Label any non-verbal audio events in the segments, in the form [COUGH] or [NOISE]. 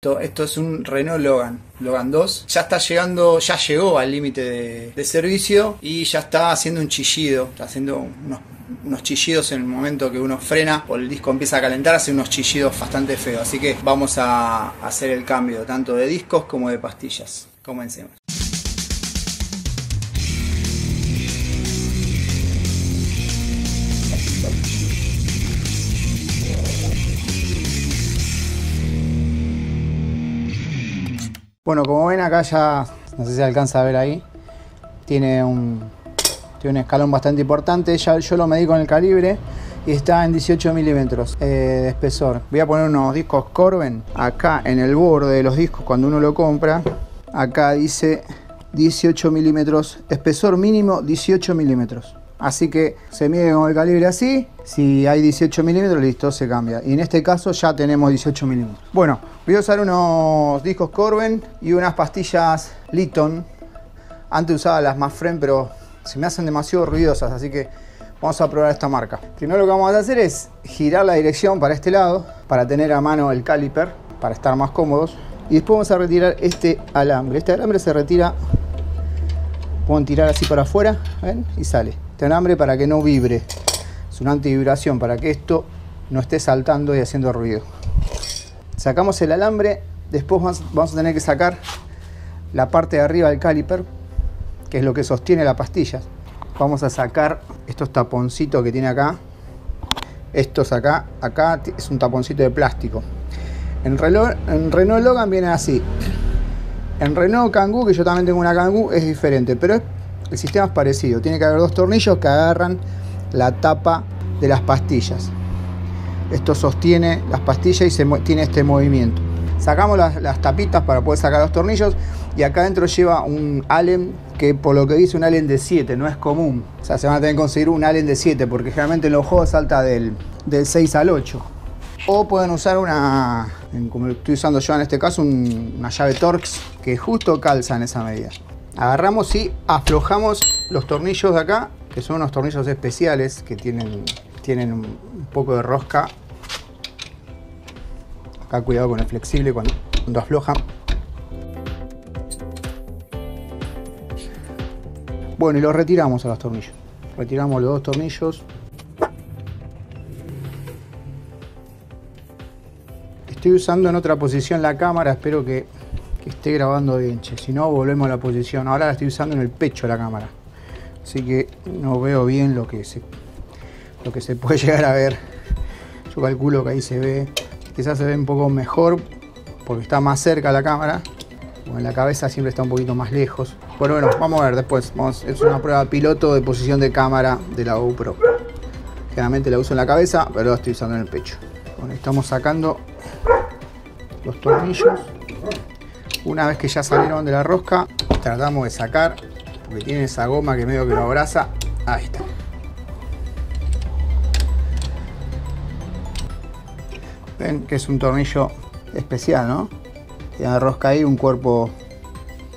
Esto, esto es un Renault Logan, Logan 2. Ya está llegando, ya llegó al límite de, de servicio y ya está haciendo un chillido, está haciendo unos unos chillidos en el momento que uno frena o el disco empieza a calentar, hace unos chillidos bastante feos. Así que vamos a hacer el cambio tanto de discos como de pastillas. Comencemos. Bueno, como ven acá ya, no sé si se alcanza a ver ahí, tiene un, tiene un escalón bastante importante. Ya yo lo medí con el calibre y está en 18 milímetros eh, de espesor. Voy a poner unos discos Corben acá en el borde de los discos cuando uno lo compra. Acá dice 18 milímetros, espesor mínimo 18 milímetros. Así que se mide con el calibre así, si hay 18 milímetros, listo, se cambia. Y en este caso ya tenemos 18 milímetros. Bueno, voy a usar unos discos Corben y unas pastillas Litton. Antes usaba las Mafren, pero se me hacen demasiado ruidosas, así que vamos a probar esta marca. Primero lo que vamos a hacer es girar la dirección para este lado, para tener a mano el caliper, para estar más cómodos. Y después vamos a retirar este alambre. Este alambre se retira, pueden tirar así para afuera, ¿ven? Y sale. Este alambre para que no vibre. Es una antivibración, para que esto no esté saltando y haciendo ruido. Sacamos el alambre, después vamos a tener que sacar la parte de arriba del caliper, que es lo que sostiene la pastilla. Vamos a sacar estos taponcitos que tiene acá. Estos acá, acá es un taponcito de plástico. En Renault, en Renault Logan viene así. En Renault Kangoo, que yo también tengo una Kangoo, es diferente, pero el sistema es parecido. Tiene que haber dos tornillos que agarran la tapa de las pastillas. Esto sostiene las pastillas y se tiene este movimiento. Sacamos las, tapitas para poder sacar los tornillos y acá adentro lleva un Allen que por lo que dice un Allen de 7, no es común. O sea, se van a tener que conseguir un Allen de 7 porque generalmente en los juegos salta del, del 6 al 8. O pueden usar una, como estoy usando yo en este caso, un, una llave Torx que justo calza en esa medida. Agarramos y aflojamos los tornillos de acá, que son unos tornillos especiales que tienen, tienen un poco de rosca. Acá cuidado con el flexible cuando, cuando aflojan. Bueno, y los retiramos a los tornillos. Retiramos los dos tornillos. Estoy usando en otra posición la cámara, espero que, que esté grabando bien. Che. Si no, volvemos a la posición. Ahora la estoy usando en el pecho la cámara. Así que no veo bien lo que se, lo que se puede [LAUGHS] llegar a ver. Yo calculo que ahí se ve. Quizás se ve un poco mejor porque está más cerca la cámara. en la cabeza siempre está un poquito más lejos. Bueno, bueno, vamos a ver después. Es una prueba piloto de posición de cámara de la GoPro. Generalmente la uso en la cabeza, pero la estoy usando en el pecho. Bueno, estamos sacando los tornillos. Una vez que ya salieron de la rosca, tratamos de sacar, porque tiene esa goma que medio que lo abraza. Ahí está. Ven que es un tornillo especial, ¿no? Tiene la rosca ahí, un cuerpo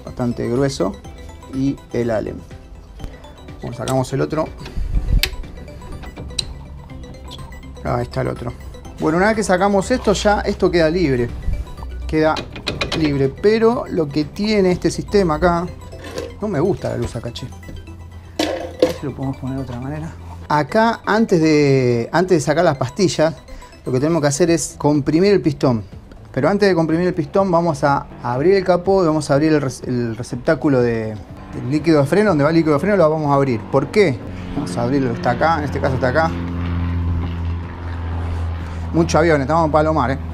bastante grueso y el alem. Sacamos el otro. Ahí está el otro. Bueno, una vez que sacamos esto, ya esto queda libre. Queda libre. Pero lo que tiene este sistema acá. No me gusta la luz acá, che. Si lo podemos poner de otra manera. Acá, antes de, antes de sacar las pastillas, lo que tenemos que hacer es comprimir el pistón. Pero antes de comprimir el pistón, vamos a abrir el capó y vamos a abrir el, receptáculo de, líquido de freno. Donde va el líquido de freno, lo vamos a abrir. ¿Por qué? Vamos a abrirlo. Está acá, en este caso está acá. Mucho avión, estamos en Palomar, ¿eh?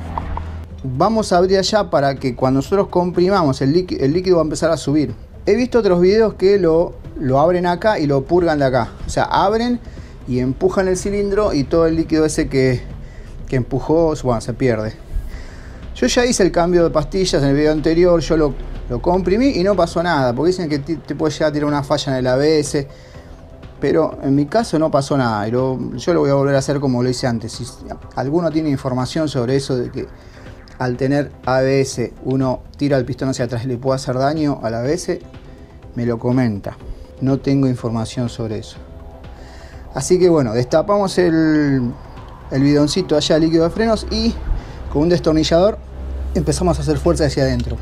Vamos a abrir allá para que cuando nosotros comprimamos el líquido, va a empezar a subir. He visto otros videos que lo, lo abren acá y lo purgan de acá. O sea, abren y empujan el cilindro y todo el líquido ese que, que empujó, bueno, se pierde. Yo ya hice el cambio de pastillas en el video anterior, yo lo, lo comprimí y no pasó nada, porque dicen que te puede llegar a tirar una falla en el ABS, pero en mi caso no pasó nada. Yo, yo lo voy a volver a hacer como lo hice antes. Si alguno tiene información sobre eso de que al tener ABS uno tira el pistón hacia atrás y le puede hacer daño al ABS, me lo comenta. No tengo información sobre eso. Así que bueno, destapamos el, bidoncito allá líquido de frenos y con un destornillador empezamos a hacer fuerza hacia adentro.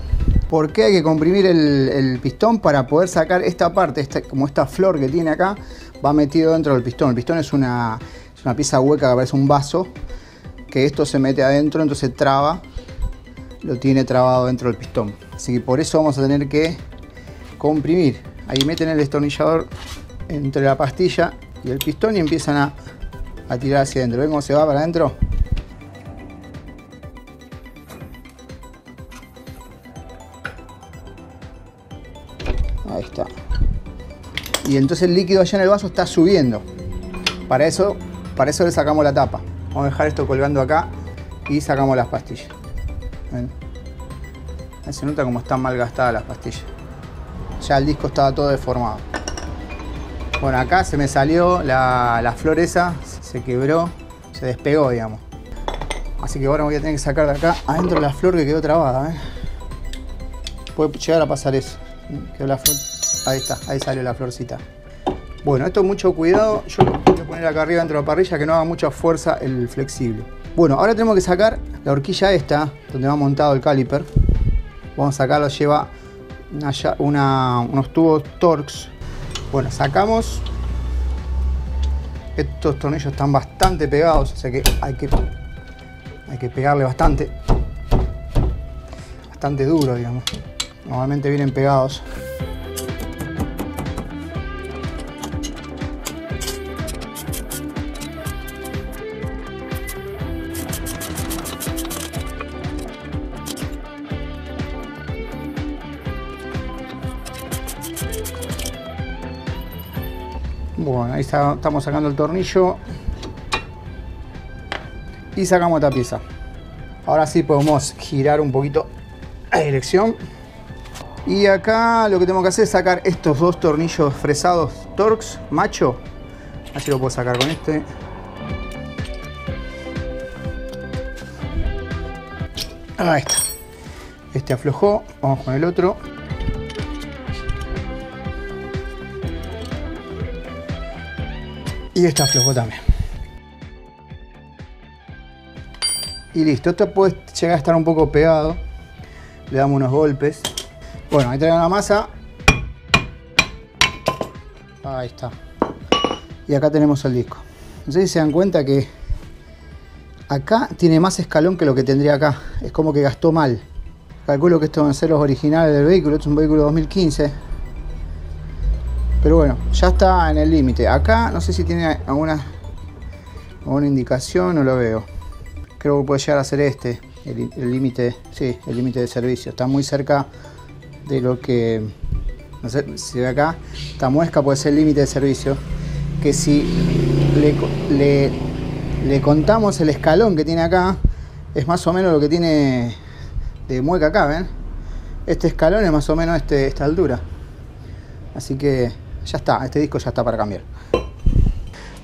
¿Por qué hay que comprimir el, pistón? Para poder sacar esta parte, como esta flor que tiene acá, va metido dentro del pistón. El pistón es una, es una pieza hueca que parece un vaso, que esto se mete adentro, entonces traba, lo tiene trabado dentro del pistón. Así que por eso vamos a tener que comprimir. Ahí meten el destornillador entre la pastilla y el pistón y empiezan a, a tirar hacia adentro. ¿Ven cómo se va para adentro? Ahí está. Y entonces el líquido allá en el vaso está subiendo. Para eso, para eso le sacamos la tapa. Vamos a dejar esto colgando acá y sacamos las pastillas. Ahí se nota como están mal gastadas las pastillas. Ya el disco estaba todo deformado. Bueno, acá se me salió la, la flor esa, se quebró, se despegó, digamos. Así que ahora voy a tener que sacar de acá adentro la flor que quedó trabada. ¿eh? Puede llegar a pasar eso. Ahí está, ahí salió la florcita. Bueno, esto mucho cuidado. Yo lo voy a poner acá arriba dentro de la parrilla que no haga mucha fuerza el flexible. Bueno, ahora tenemos que sacar la horquilla esta, donde va montado el caliper. Vamos a sacarlo, lleva unos tubos Torx. Bueno, sacamos. Estos tornillos están bastante pegados, o sea que hay que, hay que pegarle bastante. Bastante duro, digamos. Normalmente vienen pegados. Estamos sacando el tornillo. Y sacamos esta pieza. Ahora sí podemos girar un poquito la dirección. Y acá lo que tengo que hacer es sacar estos dos tornillos fresados Torx macho. Así lo puedo sacar con este. Ahí está. Este aflojó. Vamos con el otro. Y este aflojó también. Y listo. Esto puede llegar a estar un poco pegado. Le damos unos golpes. Bueno, ahí traigo la masa. Ahí está. Y acá tenemos el disco. No sé si se dan cuenta que acá tiene más escalón que lo que tendría acá. Es como que gastó mal. Calculo que estos van a ser los originales del vehículo. Este es un vehículo 2015. Pero bueno, ya está en el límite. Acá no sé si tiene alguna, alguna indicación, no lo veo. Creo que puede llegar a ser este, el límite, sí, el límite de servicio. Está muy cerca de lo que, no sé si ve acá, esta muesca puede ser el límite de servicio, que si le, le, contamos el escalón que tiene acá, es más o menos lo que tiene de mueca acá, ¿ven? Este escalón es más o menos este, esta altura. Así que ya está, este disco ya está para cambiar.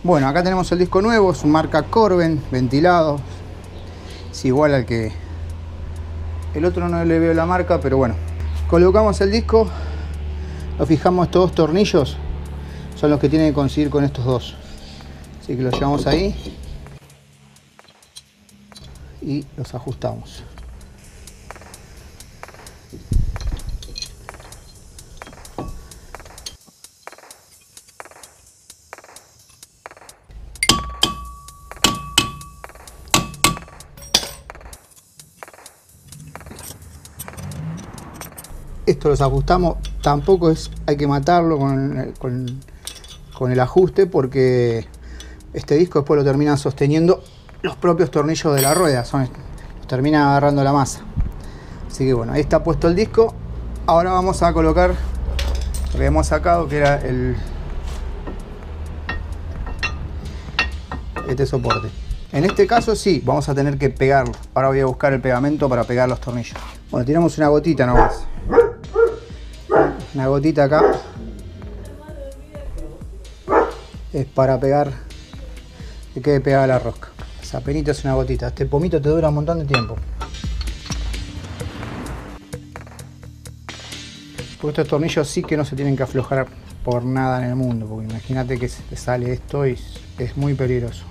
Bueno, acá tenemos el disco nuevo, es marca Corben, ventilado. Es igual al que... El otro no le veo la marca, pero bueno, Colocamos el disco, lo fijamos estos dos tornillos, son los que tienen que coincidir con estos dos. Así que los llevamos ahí y los ajustamos. Esto los ajustamos, tampoco es, hay que matarlo con, el ajuste porque este disco después lo terminan sosteniendo los propios tornillos de la rueda, son, termina agarrando la masa. Así que bueno, ahí está puesto el disco. Ahora vamos a colocar lo que hemos sacado, que era el este soporte. En este caso sí, vamos a tener que pegarlo. Ahora voy a buscar el pegamento para pegar los tornillos. Bueno, tiramos una gotita nomás una gotita acá. Es para pegar que quede pegada la rosca. Esa es una gotita. Este pomito te dura un montón de tiempo. Porque estos tornillos sí que no se tienen que aflojar por nada en el mundo porque imagínate que te sale esto y es muy peligroso.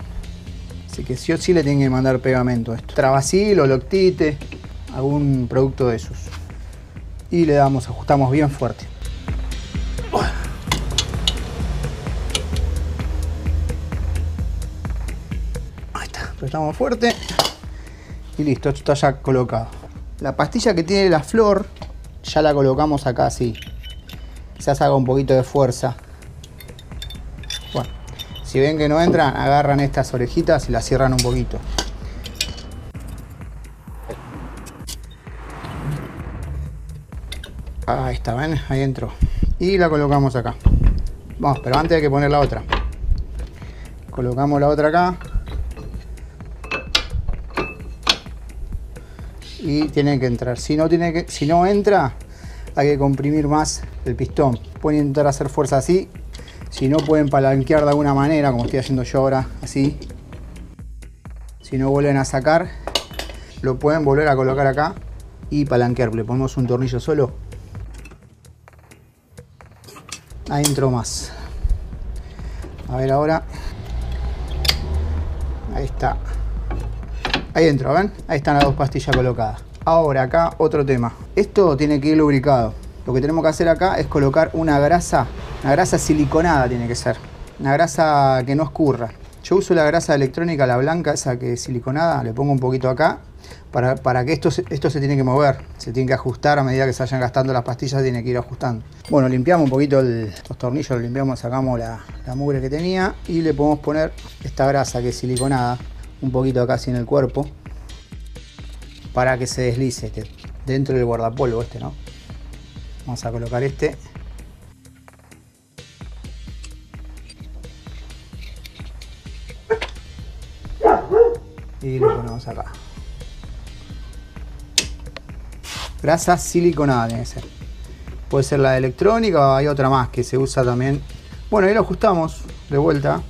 Así que sí o sí le tienen que mandar pegamento a esto. Trabacil o loctite algún producto de esos. Y le damos, ajustamos bien fuerte. Apretamos fuerte y listo, esto está ya colocado. La pastilla que tiene la flor ya la colocamos acá así. Quizás haga un poquito de fuerza. Bueno, si ven que no entran, agarran estas orejitas y las cierran un poquito. Ahí está, ¿ven? Ahí entró. Y la colocamos acá. Vamos, pero antes hay que poner la otra. Colocamos la otra acá. Tiene que entrar. Si no, tiene que, si no entra, hay que comprimir más el pistón. Pueden intentar hacer fuerza así. Si no, pueden palanquear de alguna manera, como estoy haciendo yo ahora, así. Si no vuelven a sacar, lo pueden volver a colocar acá y palanquear. Le ponemos un tornillo solo ahí entró más a ver ahora ahí está ahí entró ven ahí están las dos pastillas colocadas. Ahora acá otro tema. Esto tiene que ir lubricado. Lo que tenemos que hacer acá es colocar una grasa una grasa siliconada tiene que ser. Una grasa que no escurra. Yo uso la grasa electrónica la blanca esa que es siliconada le pongo un poquito acá para, que esto, se tiene que mover, se tiene que ajustar a medida que se vayan gastando las pastillas, tiene que ir ajustando. Bueno, limpiamos un poquito los tornillos, lo limpiamos, sacamos la, la mugre que tenía y le podemos poner esta grasa que es siliconada, un poquito acá así en el cuerpo, para que se deslice este, dentro del guardapolvo este, ¿no? Vamos a colocar este. Y lo ponemos acá. Grasa siliconada tiene que ser. Puede ser la de electrónica o hay otra más que se usa también. Bueno, ahí lo ajustamos de vuelta.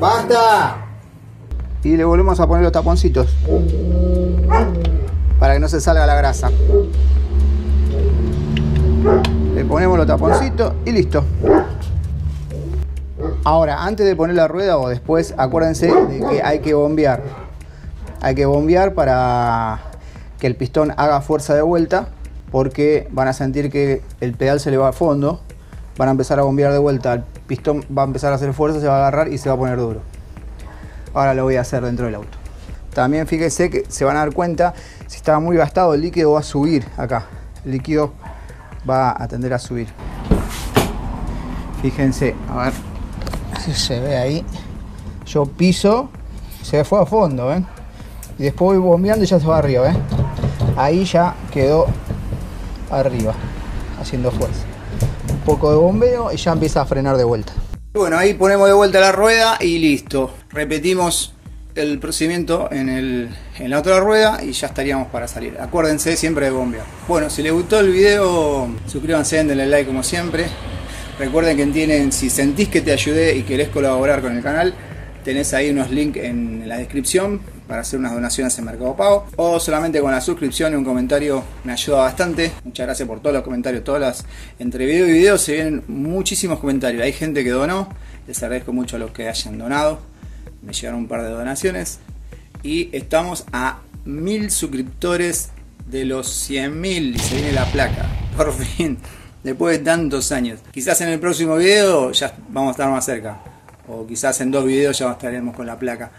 ¡Basta! Y le volvemos a poner los taponcitos para que no se salga la grasa. Le ponemos los taponcitos y listo. Ahora, antes de poner la rueda o después, acuérdense de que hay que bombear. Hay que bombear para que el pistón haga fuerza de vuelta porque van a sentir que el pedal se le va a fondo. Van a empezar a bombear de vuelta. Pistón va a empezar a hacer fuerza, se va a agarrar y se va a poner duro. Ahora lo voy a hacer dentro del auto. También fíjense que se van a dar cuenta si estaba muy gastado el líquido va a subir acá. El líquido va a tender a subir. Fíjense, a ver si se ve ahí. Yo piso, se fue a fondo. Y después voy bombeando y ya se va arriba. Ahí ya quedó arriba, haciendo fuerza. Poco de bombeo y ya empieza a frenar de vuelta. Bueno, ahí ponemos de vuelta la rueda y listo. Repetimos el procedimiento en, el, en la otra rueda y ya estaríamos para salir. Acuérdense siempre de bombear. Bueno, si les gustó el video, suscríbanse, denle like como siempre. Recuerden que tienen, si sentís que te ayudé y querés colaborar con el canal, tenés ahí unos links en la descripción para hacer unas donaciones en Mercado Pago o solamente con la suscripción y un comentario me ayuda bastante. Muchas gracias por todos los comentarios, todas las entre video y video se vienen muchísimos comentarios. Hay gente que donó, les agradezco mucho a los que hayan donado me llegaron un par de donaciones y estamos a mil suscriptores de los 100.000 y se viene la placa, [LAUGHS] por fin, después de tantos años. Quizás en el próximo video ya vamos a estar más cerca, o quizás en dos videos ya estaremos con la placa.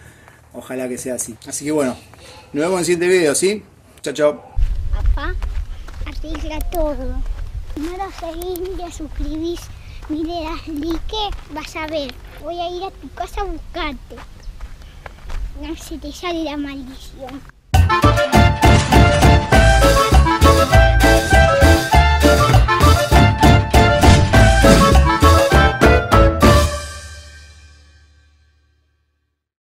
Ojalá que sea así. Así que bueno, nos vemos en el siguiente video, ¿sí? Chao, chao. Papá, arregla todo. No lo seguís ni suscribís ni le das like, vas a ver. Voy a ir a tu casa a buscarte. No se te sale la maldición.